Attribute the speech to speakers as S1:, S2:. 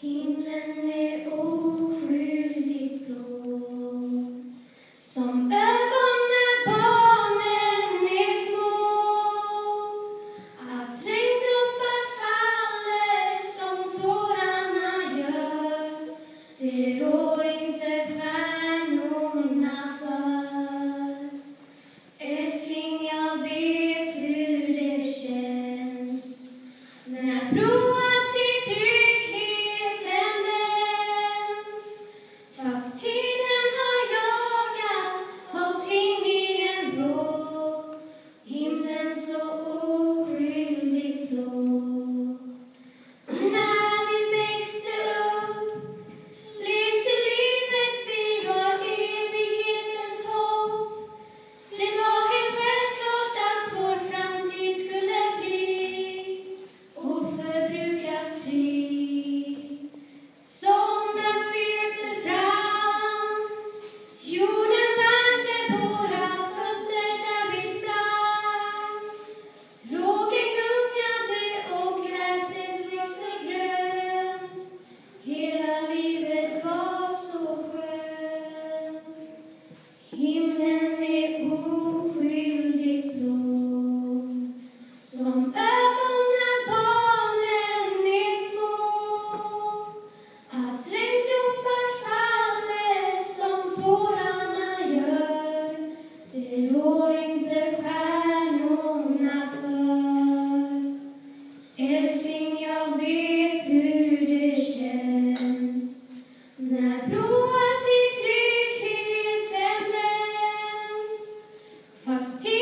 S1: Himlen Fast